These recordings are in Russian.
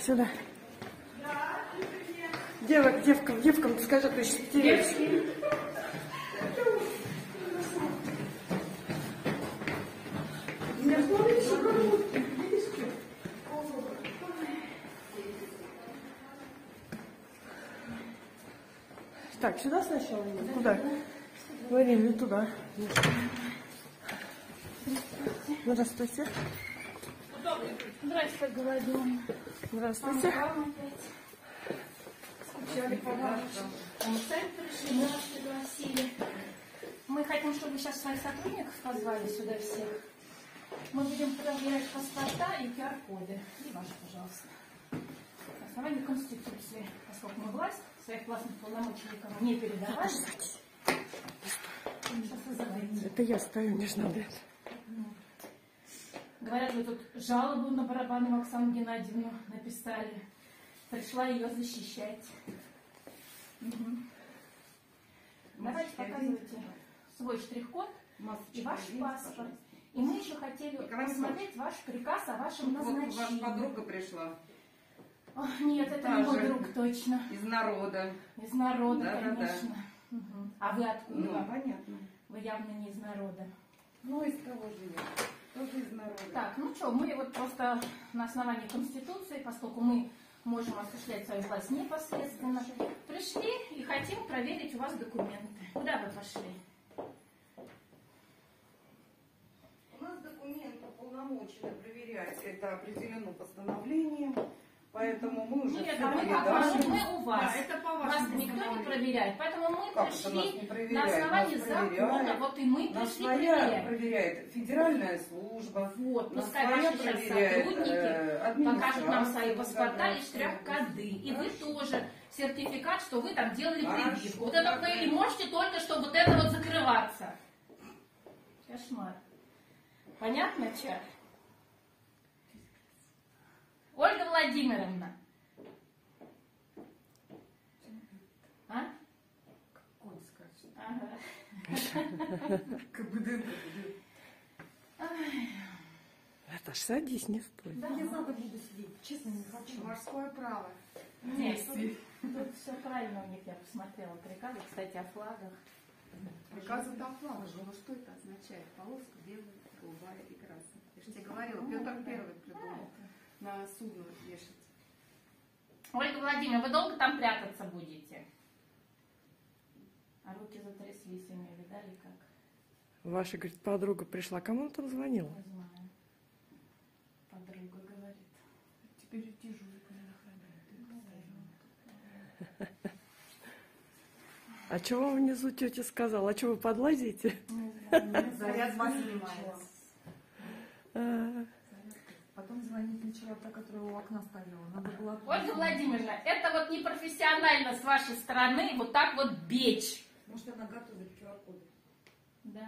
сюда. Девок, девкам, девкам скажи, ты сейчас. Так, сюда сначала? Куда? Марин, или туда? Здравствуйте. Здравствуйте, говорю. Здравствуйте. Скучали по вам. Сами пришли, мы вас пригласили. Мы хотим, чтобы сейчас своих сотрудников позвали сюда всех. Мы будем проверять паспорта и QR-коды. И ваши, пожалуйста. На основании Конституции, поскольку мы власть, своих властных полномочий никому не передавали. Это я стою, не надо. Говорят, вы тут жалобу на Барабанову Оксану Геннадьевну написали. Пришла ее защищать. Мгм. Давайте показывайте свой штрих-код и ваш паспорт. И мы еще хотели посмотреть ваш приказ о вашем Вот ваша назначении. подруга пришла Ох, нет, это Та не мой друг точно. из народа. Из народа, Да-да-да. конечно. Мгм. А вы откуда? Ну, понятно. Вы явно не из народа. Ну, из кого же я? Так, ну что, мы вот просто на основании Конституции, поскольку мы можем осуществлять свою власть непосредственно, пришли и хотим проверить у вас документы. Куда вы пошли? У нас документ уполномочено проверять. Это определено постановлением. Поэтому мы уже Нет, а мы ваши, мы у вас. Да, это по Вас никто не проверяет, поэтому мы Как нас пришли не на основании Нас закона, вот и мы Нас пришли проверять. проверяет федеральная служба. Вот, Нас пускай ваши сейчас сотрудники э, покажут нам свои паспорта и штрих-коды. И вы тоже сертификат, что вы там делали прививку. Вот это вы и можете только, что вот это вот закрываться. Кошмар. Понятно, чат? Ольга Владимировна. А? Ага. Это ж садись, не стой. Да, Не надо буду сидеть, честно не хочу. Морское право. Нет, тут, тут все правильно у них, я посмотрела приказы, кстати, о флагах. Приказы до флага же, ну что это означает? Полоска белая, голубая и красная. Я же тебе говорила, Петр Первый придумал на судно вешать. Ольга Владимировна, вы долго там прятаться будете? А руки затряслись у нее, видали как? Ваша, говорит, подруга пришла. Кому он там звонил? Не знаю. Подруга говорит. Теперь дежурит, наверное, А что вам внизу тетя сказала? А что вы подлазите? Заряд масленица. Начала та, которая у окна стояла. Надо было... Ольга Владимировна, это вот непрофессионально с вашей стороны вот так вот бечь. Может, она готовит QR-коды. Да.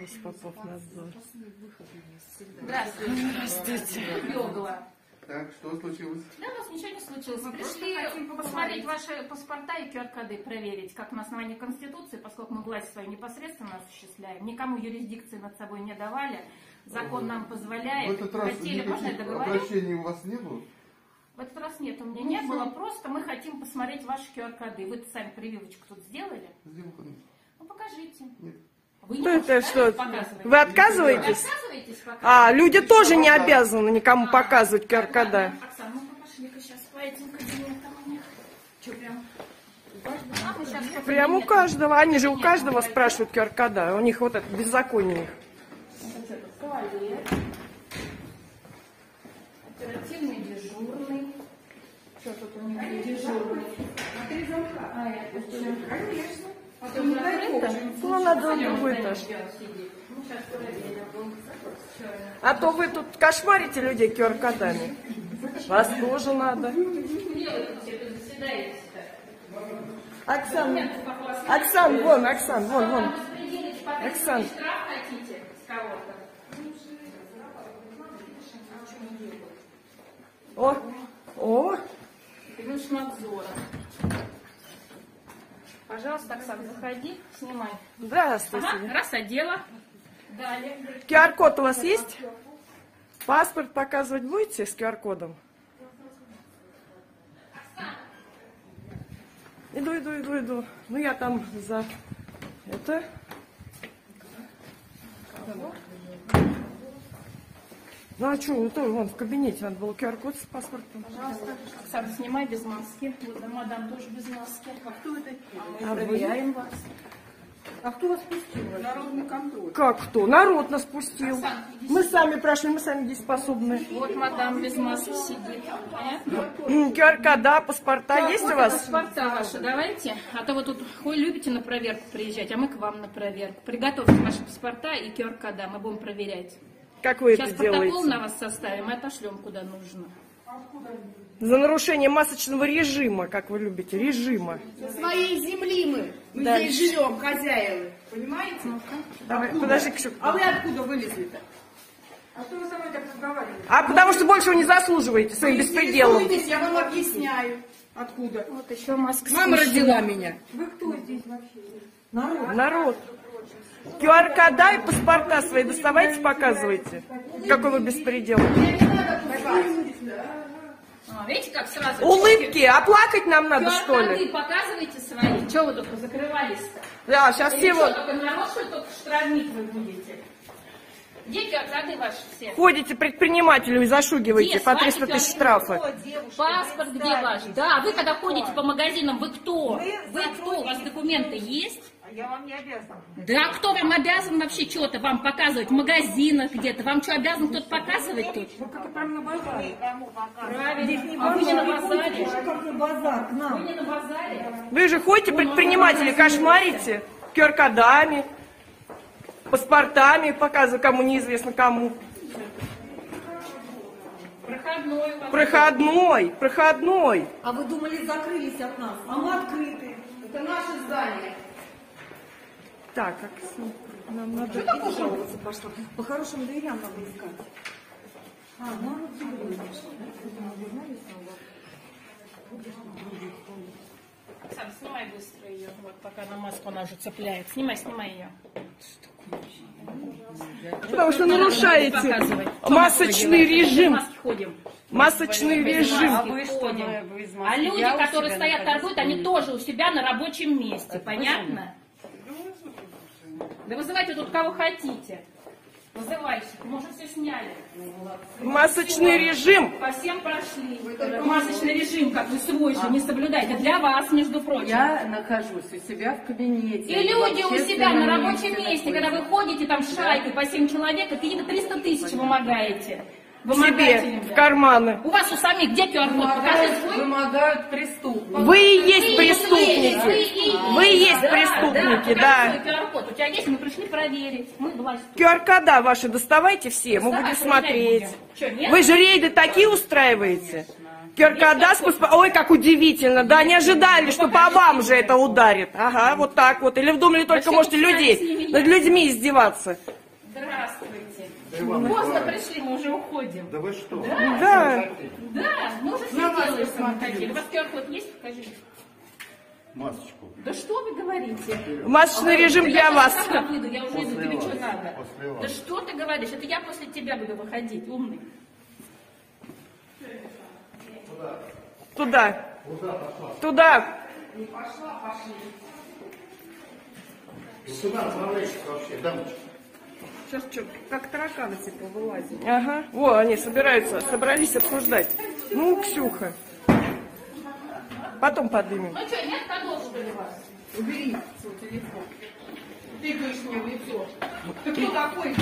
Роспопов надзор. Всегда. Здравствуйте. Здравствуйте. Так, что случилось? Да, у нас ничего не случилось. Мы Пришли посмотреть ваши паспорта и QR-коды, проверить, как на основании Конституции, поскольку мы власть свою непосредственно осуществляем. Никому юрисдикции над собой не давали. Закон нам В позволяет. этот раз Хотели, можно я никаких договорю? обращений у вас не было? В этот раз нет, у меня не было. Просто мы хотим посмотреть ваши QR-коды. Вы сами прививочку тут сделали? Сделал Ну, покажите. Нет. Вы не Ну, это что, показывать? Вы Вы отказываетесь? отказываетесь показывать? А, люди тоже не обязаны никому А, показывать так, QR-кода. ладно, Оксана, ну-ка пошли-ка сейчас по этим кабинетам у них. Что прям? А, у кабинетам. каждого. Они же у каждого спрашивают QR-кода. У них вот это беззаконие. Оперативный дежурный. Что тут у него дежурный? А, это что? Конечно. Ну, надо другой этаж. Ну? А то вы тут кошмарите людей QR-кодами. Вас тоже надо. Оксан, Оксан, вон, Оксан, вон, вон. Оксан. кого-то? О, о, Госнадзора. Пожалуйста, Оксана, заходи, снимай. здравствуйте. Ага, раз одела. Далее. QR-код у вас есть? Паспорт показывать будете с QR-кодом? Иду, иду, иду, иду. Ну, я там за это. Ну, а что, то вон в кабинете надо было QR-код с паспортом. Оксана, снимай без маски. Вот да, мадам тоже без маски. А кто вы такие? Мы А вы? проверяем вас. А кто вас пустил? Народный контроль. Как кто? Народ нас пустил. Мы сами прошли, мы сами дееспособны. Вот мадам без маски сидит. Понятно? QR-кода, паспорта есть у вас? Паспорта ваши давайте. А то вы тут ой, любите на проверку приезжать, а мы к вам на проверку. Приготовьте ваши паспорта и QR-кода, мы будем проверять. Как вы Сейчас это протокол делаете? на вас составим и отошлем куда нужно. За нарушение масочного режима, как вы любите, режима. Своей земли мы. Мы Да. здесь живем, хозяевы. Понимаете? Давай, подожди, Ксюх. А вы откуда вылезли-то? А что вы со мной так разговариваете? А потому что больше вы не заслуживаете своим беспределом. Я вам объясняю. Откуда? Вот еще маска. Мама родила меня. Вы кто здесь вообще? Народ. QR-кода и паспорта свои доставайте, показывайте. Какой вы беспредел. А, видите, как сразу? Улыбки, а плакать нам надо, что ли? Показывайте свои. Чего вы только закрывались-то? Да, сейчас все вот только народ, что только штрафник вы будете? Где QR-коды ваши все? ходите предпринимателю и зашугиваете Где? по 300 тысяч штрафа. Паспорт где ваш? Да, вы когда ходите по магазинам, вы кто? Вы кто? У вас документы есть? Я вам не обязана. Да, кто вам обязан вообще что-то вам показывать? В магазинах где-то? Вам что, обязан кто-то показывать тут? Вы как прям на базаре. Правильно. А вы не на базаре? Как на базар, к Вы не на базаре? Вы же ходите предприниматели, кошмарите QR-кодами, паспортами, показываю кому неизвестно кому. Проходной. Проходной, проходной. А вы думали, закрылись от нас? А мы открыты. Так, как с- нам надо... Что жаловаться пошла? По хорошим дверям надо искать. А, ну вот тебе Оксана, снимай быстро ее, вот пока на маску она уже цепляет. Снимай, снимай ее. Потому что нарушаете масочный режим. Масочный режим. вы что, А люди, которые стоят торгуют, они тоже у себя на рабочем месте, понятно? Да вызывайте тут кого хотите. Вызывайте, мы уже все сняли. Масочный режим. По всем прошли. Масочный режим, как вы свой же не соблюдаете. Для вас, между прочим. Я нахожусь у себя в кабинете. И люди у себя на рабочем месте, когда вы ходите там шайкой по 7 человек, и какие-то 300 тысяч вымогаете. Себе в да. карманы. У вас у самих где QR-код? Покажите свой. Вымогают преступники. Вы и есть Вы преступники. Вы и есть преступники, да. свой QR-код. У тебя есть, мы пришли проверить. Мы власть. QR-кода ваши доставайте все, мы будем смотреть. Что, нет? Вы же рейды такие устраиваете? QR-кода с паспо- Ой, как удивительно. Да, не ожидали, что по вам же это ударит. Ага, вот так вот. Или вы думали, только можете людей, над людьми издеваться. Здравствуйте. Поздно пришли, мы уже уходим. Да вы что? Да. Да, мы уже все делаем самоходили. У вас QR-код есть? Покажите. Масочку. Да что вы говорите? Масочный режим Да для я вас. выйду, я уже иду, тебе что надо? После вас. Да что ты говоришь? Это я после тебя буду выходить, умный. Туда. Туда. Сюда отправляйте вообще, дамочка. Сейчас что, как тараканы типа вылазят. Ага. Во, они собираются, собрались обсуждать. Ну, Ксюха. Потом поднимем. Ну что, нет кодов, что ли, у вас? Убери свой телефон. Тыкаешь мне в лицо. Ты кто такой?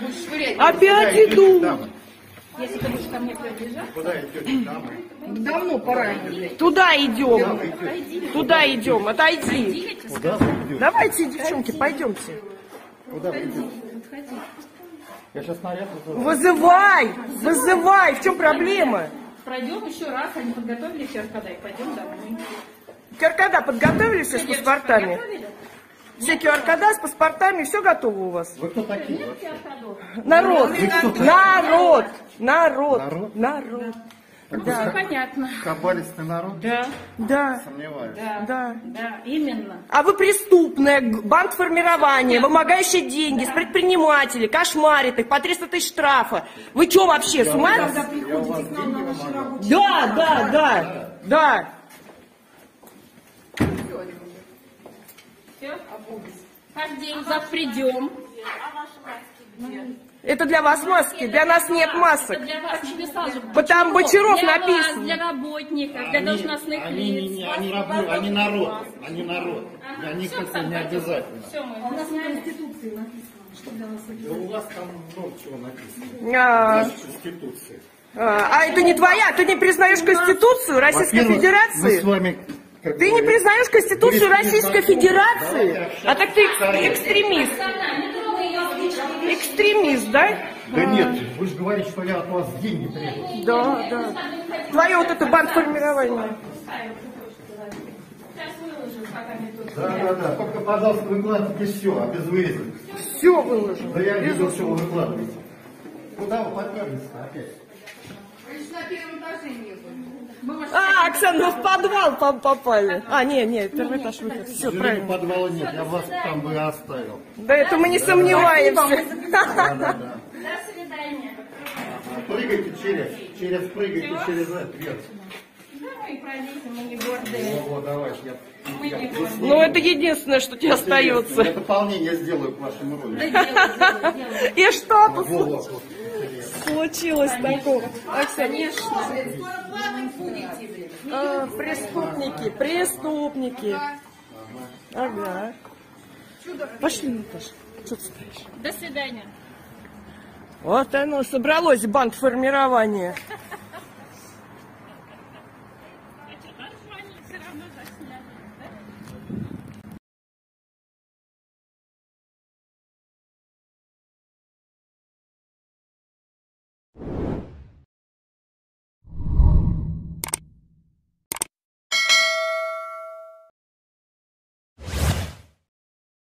Будешь швырять. Опять иду. Если ты будешь ко мне приближаться, Куда идете, дамы? Давно пора. Туда идем. Туда идем. Отойди. идите, Куда вы идете? Давайте, девчонки, пойдемте. Куда вы идете? Я сейчас наряд вызову. Вызывай! Вызывай! В чем проблема? пройдем еще раз, они подготовили и пойдем домой. QR-кода подготовили все с паспортами? Подготовили? Все QR-кода с паспортами, все готово у вас? Вы кто такие? Нет QR-кодов. Народ! Народ! Народ! Народ? Народ! Все понятно. Кабалистый народ? Да, Да, Сомневаюсь. да, да. да, именно. А вы преступная, формирования, вымогающие деньги с предпринимателей, кошмарит их, по 300 тысяч штрафа. Вы что вообще, с ума? Я у вас деньги вымогал. Да, да, да, да. Все? Каждый день завтра придем. Это для вас маски, для нас нет масок. Для вас сразу. Там Бочаров для написано. Вас, для работников, для должностных Они, не, лиц. не, они, рабы- они народ, они народ. Для них это не обязательно. Все, мы У нас в. Конституции написано, что для нас Да у вас там много чего написано. А, В Конституции. а, а это не твоя, ты не признаешь Конституцию Российской Во-первых, Мы Федерации? с вами... Ты не признаешь Конституцию Российской. Федерации? А так ты экстремист. Экстремист, да? Да нет, вы же говорите, что я от вас деньги требую. Да, да. Твое вот это бандформирование. Сейчас выложим, как они тут. Да, да, да. Только, пожалуйста, выкладывайте все, а без выездов. Все выложено. Да я видел, что вы выкладываете. Куда вы подперлись-то опять? Вы же на первом этаже не были. А, Оксана, вы в подвал пом- попали. А, не, не, первый этаж выход. Все, сожалению, правильно. подвала нет, я вас там бы оставил. Да это мы не сомневаемся. Да, да, да. До свидания. Прыгайте через, через, прыгайте через это, вверх. Да, мы пройдите, мы не гордые. Во, во, давайте, я, Мы я не здесь гордые. Ну, это единственное, что тебе Я остается. дополнение сделаю к вашему ролику. И что Случилось такого? Оксана, а, преступники, преступники. Ага. Пошли, Наташа. Что ты стоишь? До свидания. Вот оно, собралось бандформирование. Все